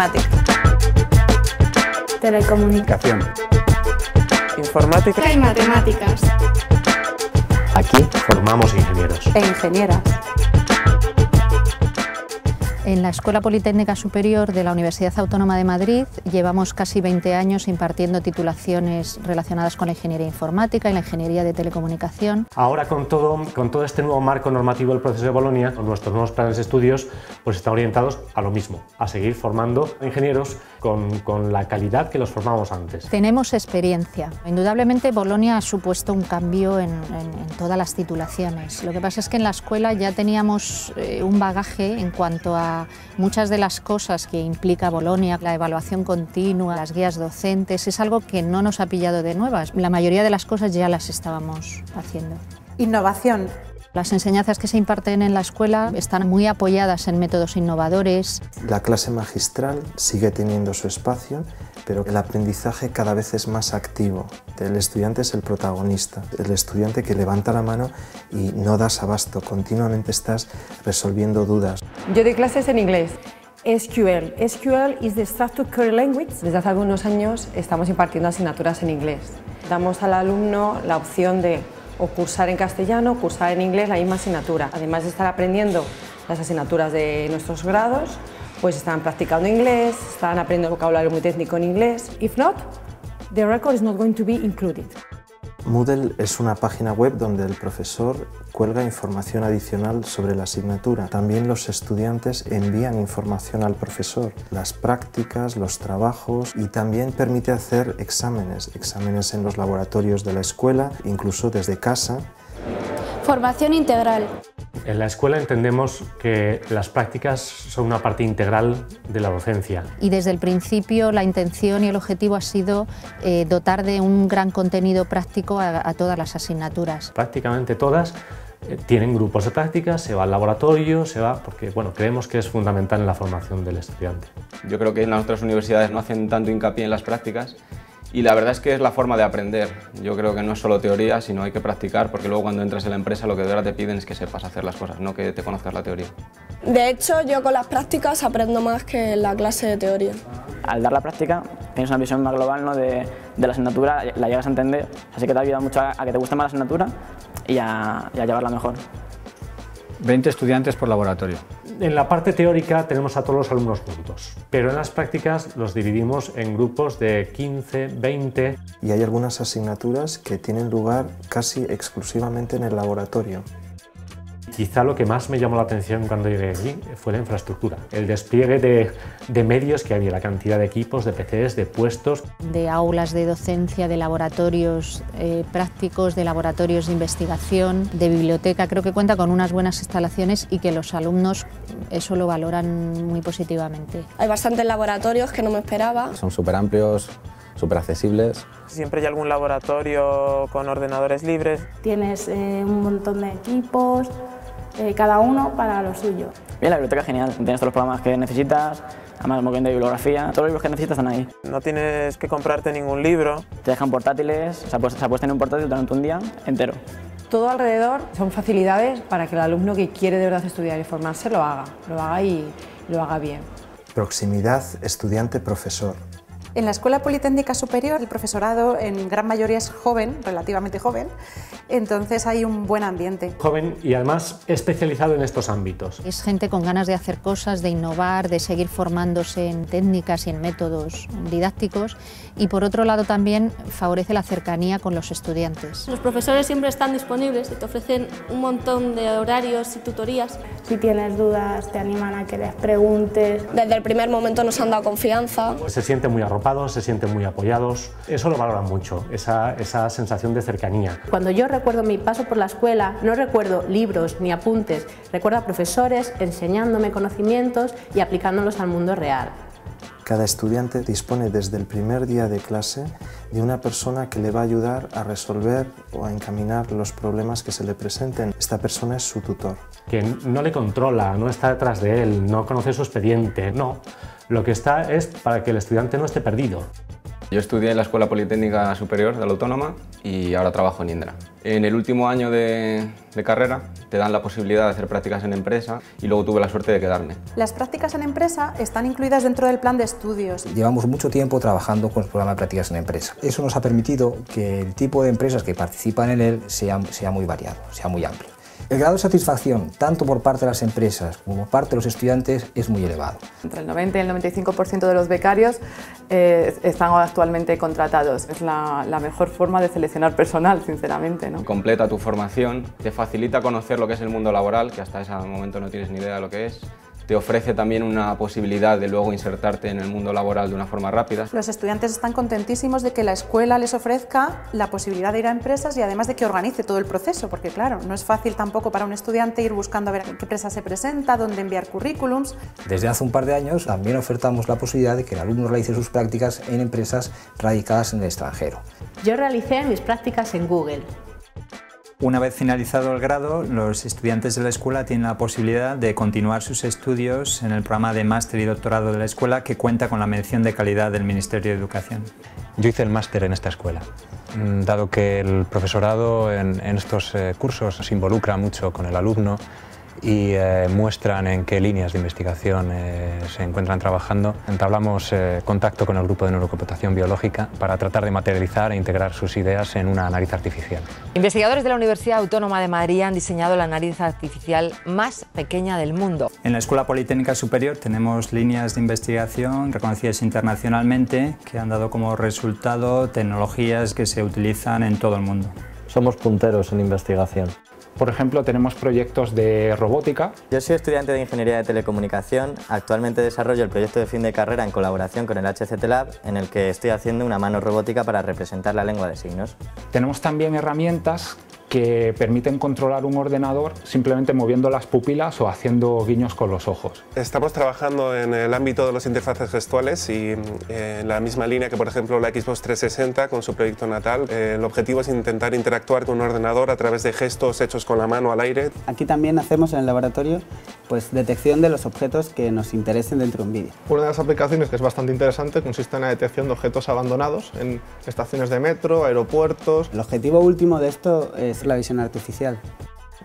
Informática. Telecomunicación. Informática y matemáticas. Aquí formamos ingenieros. E ingenieras. En la Escuela Politécnica Superior de la Universidad Autónoma de Madrid llevamos casi 20 años impartiendo titulaciones relacionadas con la ingeniería informática y la ingeniería de telecomunicación. Ahora con todo, con todo este nuevo marco normativo del proceso de Bolonia, nuestros nuevos planes de estudios, pues están orientados a lo mismo, a seguir formando ingenieros con, con la calidad que los formamos antes. Tenemos experiencia. Indudablemente Bolonia ha supuesto un cambio en, en, en, todas las titulaciones. Lo que pasa es que en la escuela ya teníamos eh, un bagaje en cuanto a muchas de las cosas que implica Bolonia, la evaluación continua, las guías docentes, es algo que no nos ha pillado de nuevas. La mayoría de las cosas ya las estábamos haciendo. Innovación. Las enseñanzas que se imparten en la escuela están muy apoyadas en métodos innovadores. La clase magistral sigue teniendo su espacio, pero el aprendizaje cada vez es más activo. El estudiante es el protagonista, el estudiante que levanta la mano y no das abasto, continuamente estás resolviendo dudas. Yo doy clases en inglés. SQL. SQL is the Structured Query Language. Desde hace algunos años estamos impartiendo asignaturas en inglés. Damos al alumno la opción de o cursar en castellano cursar en inglés la misma asignatura. Además de estar aprendiendo las asignaturas de nuestros grados, pues están practicando inglés, están aprendiendo vocabulario muy técnico en inglés. If not, the record is not going to be included. Moodle es una página web donde el profesor cuelga información adicional sobre la asignatura. También los estudiantes envían información al profesor, las prácticas, los trabajos y también permite hacer exámenes, exámenes en los laboratorios de la escuela, incluso desde casa. Formación integral. En la escuela entendemos que las prácticas son una parte integral de la docencia. Y desde el principio la intención y el objetivo ha sido eh, dotar de un gran contenido práctico a, a todas las asignaturas. Prácticamente todas eh, tienen grupos de prácticas, se va al laboratorio, se va, porque bueno, creemos que es fundamental en la formación del estudiante. Yo creo que en las otras universidades no hacen tanto hincapié en las prácticas y la verdad es que es la forma de aprender. Yo creo que no es solo teoría, sino hay que practicar, porque luego cuando entras en la empresa lo que de verdad te piden es que sepas hacer las cosas, no que te conozcas la teoría. De hecho, yo con las prácticas aprendo más que en la clase de teoría. Al dar la práctica tienes una visión más global ¿no? de, de, la asignatura, la llegas a entender, así que te ayuda mucho a, a que te guste más la asignatura y a, y a llevarla mejor. 20 estudiantes por laboratorio. En la parte teórica tenemos a todos los alumnos juntos, pero en las prácticas los dividimos en grupos de 15, 20. Y hay algunas asignaturas que tienen lugar casi exclusivamente en el laboratorio. Quizá lo que más me llamó la atención cuando llegué allí fue la infraestructura, el despliegue de, de, medios que había, la cantidad de equipos, de PCs, de puestos. De aulas de docencia, de laboratorios eh, prácticos, de laboratorios de investigación, de biblioteca. Creo que cuenta con unas buenas instalaciones y que los alumnos eso lo valoran muy positivamente. Hay bastantes laboratorios que no me esperaba. Son súper amplios, súper accesibles. Siempre hay algún laboratorio con ordenadores libres. Tienes eh, un montón de equipos, eh, cada uno para lo suyo. Bien, la biblioteca es genial, tienes todos los programas que necesitas, además bien de bibliografía, todos los libros que necesitas están ahí. No tienes que comprarte ningún libro. Te dejan portátiles, o sea, puedes, o sea, puedes tener un portátil durante un día entero. Todo alrededor son facilidades para que el alumno que quiere de verdad estudiar y formarse lo haga, lo haga y lo haga bien. Proximidad estudiante-profesor. En la Escuela Politécnica Superior el profesorado en gran mayoría es joven, relativamente joven, entonces hay un buen ambiente. Joven y además especializado en estos ámbitos. Es gente con ganas de hacer cosas, de innovar, de seguir formándose en técnicas y en métodos didácticos y por otro lado también favorece la cercanía con los estudiantes. Los profesores siempre están disponibles y te ofrecen un montón de horarios y tutorías. Si tienes dudas te animan a que les preguntes. Desde el primer momento nos han dado confianza. Se siente muy se sienten muy apoyados. Eso lo valoran mucho, esa, esa sensación de cercanía. Cuando yo recuerdo mi paso por la escuela, no recuerdo libros ni apuntes, recuerdo a profesores enseñándome conocimientos y aplicándolos al mundo real. Cada estudiante dispone desde el primer día de clase de una persona que le va a ayudar a resolver o a encaminar los problemas que se le presenten. Esta persona es su tutor. Que no le controla, no está detrás de él, no conoce su expediente, no. Lo que está es para que el estudiante no esté perdido. Yo estudié en la Escuela Politécnica Superior de la Autónoma y ahora trabajo en Indra. En el último año de, de, carrera te dan la posibilidad de hacer prácticas en empresa y luego tuve la suerte de quedarme. Las prácticas en empresa están incluidas dentro del plan de estudios. Llevamos mucho tiempo trabajando con el programa de prácticas en empresa. Eso nos ha permitido que el tipo de empresas que participan en él sea, sea muy variado, sea muy amplio. El grado de satisfacción, tanto por parte de las empresas como por parte de los estudiantes, es muy elevado. Entre el 90 y el 95% de los becarios eh, están actualmente contratados. Es la, la, mejor forma de seleccionar personal, sinceramente. ¿no? Completa tu formación, te facilita conocer lo que es el mundo laboral, que hasta ese momento no tienes ni idea de lo que es te ofrece también una posibilidad de luego insertarte en el mundo laboral de una forma rápida. Los estudiantes están contentísimos de que la escuela les ofrezca la posibilidad de ir a empresas y además de que organice todo el proceso, porque claro, no es fácil tampoco para un estudiante ir buscando a ver qué empresa se presenta, dónde enviar currículums. Desde hace un par de años también ofertamos la posibilidad de que el alumno realice sus prácticas en empresas radicadas en el extranjero. Yo realicé mis prácticas en Google. Una vez finalizado el grado, los estudiantes de la escuela tienen la posibilidad de continuar sus estudios en el programa de máster y doctorado de la escuela que cuenta con la mención de calidad del Ministerio de Educación. Yo hice el máster en esta escuela, dado que el profesorado en, en estos eh, cursos se involucra mucho con el alumno y eh, muestran en qué líneas de investigación eh, se encuentran trabajando. Entablamos eh, contacto con el grupo de neurocomputación biológica para tratar de materializar e integrar sus ideas en una nariz artificial. Investigadores de la Universidad Autónoma de Madrid han diseñado la nariz artificial más pequeña del mundo. En la Escuela Politécnica Superior tenemos líneas de investigación reconocidas internacionalmente que han dado como resultado tecnologías que se utilizan en todo el mundo. Somos punteros en investigación. Por ejemplo, tenemos proyectos de robótica. Yo soy estudiante de Ingeniería de Telecomunicación. Actualmente desarrollo el proyecto de fin de carrera en colaboración con el HCT Lab, en el que estoy haciendo una mano robótica para representar la lengua de signos. Tenemos también herramientas que permiten controlar un ordenador simplemente moviendo las pupilas o haciendo guiños con los ojos. Estamos trabajando en el ámbito de los interfaces gestuales y eh, en la misma línea que por ejemplo la Xbox 360 con su proyecto natal. Eh, el objetivo es intentar interactuar con un ordenador a través de gestos hechos con la mano al aire. Aquí también hacemos en el laboratorio pues, detección de los objetos que nos interesen dentro de un vídeo. Una de las aplicaciones que es bastante interesante consiste en la detección de objetos abandonados en estaciones de metro, aeropuertos. El objetivo último de esto es la visión artificial.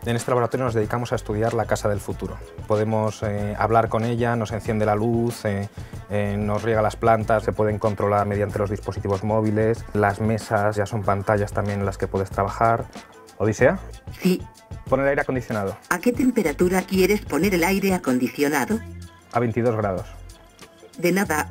En este laboratorio nos dedicamos a estudiar la casa del futuro. Podemos eh, hablar con ella, nos enciende la luz, eh, eh, nos riega las plantas, se pueden controlar mediante los dispositivos móviles, las mesas ya son pantallas también en las que puedes trabajar. ¿Odisea? Sí. Poner aire acondicionado. ¿A qué temperatura quieres poner el aire acondicionado? A 22 grados. De nada.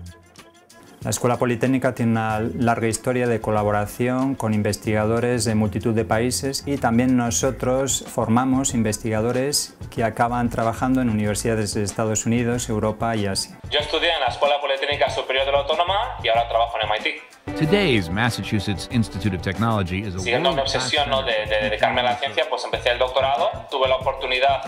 La Escuela Politécnica tiene una larga historia de colaboración con investigadores de multitud de países y también nosotros formamos investigadores que acaban trabajando en universidades de Estados Unidos, Europa y Asia. Yo estudié en la Escuela Politécnica Superior de la Autónoma y ahora trabajo en MIT. Today's Massachusetts Institute of Technology is a Siguiendo mi obsesión ¿no? de, de dedicarme a la ciencia, pues empecé el doctorado, tuve la oportunidad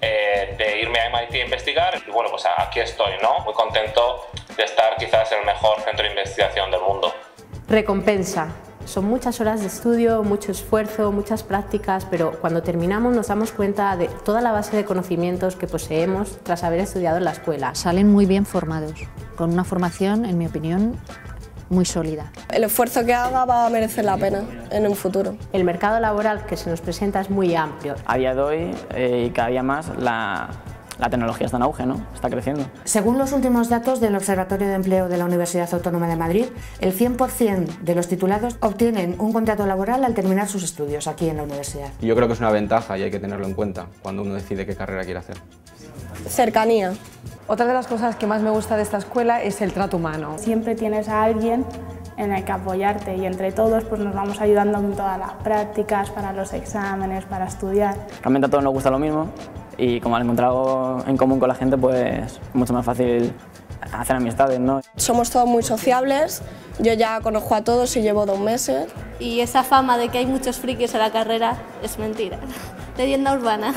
eh, de irme a MIT a investigar y bueno, pues aquí estoy, ¿no? Muy contento de estar quizás en el mejor centro de investigación del mundo. Recompensa. Son muchas horas de estudio, mucho esfuerzo, muchas prácticas, pero cuando terminamos nos damos cuenta de toda la base de conocimientos que poseemos tras haber estudiado en la escuela. Salen muy bien formados, con una formación, en mi opinión, muy sólida. El esfuerzo que haga va a merecer la pena en un futuro. El mercado laboral que se nos presenta es muy amplio. A día de hoy eh, y cada día más la, la tecnología está en auge, ¿no? está creciendo. Según los últimos datos del Observatorio de Empleo de la Universidad Autónoma de Madrid, el 100% de los titulados obtienen un contrato laboral al terminar sus estudios aquí en la universidad. Yo creo que es una ventaja y hay que tenerlo en cuenta cuando uno decide qué carrera quiere hacer. Cercanía. Otra de las cosas que más me gusta de esta escuela es el trato humano. Siempre tienes a alguien en el que apoyarte y entre todos pues nos vamos ayudando con todas las prácticas, para los exámenes, para estudiar. Realmente a todos nos gusta lo mismo y como han encontrado en común con la gente pues es mucho más fácil hacer amistades, ¿no? Somos todos muy sociables, yo ya conozco a todos y llevo dos meses. Y esa fama de que hay muchos frikis en la carrera es mentira, leyenda urbana.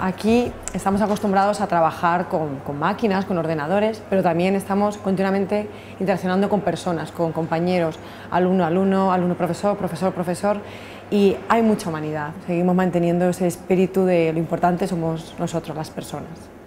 Aquí estamos acostumbrados a trabajar con, con, máquinas, con ordenadores, pero también estamos continuamente interaccionando con personas, con compañeros, alumno, alumno, alumno, profesor, profesor, profesor, y hay mucha humanidad. Seguimos manteniendo ese espíritu de lo importante somos nosotros, las personas.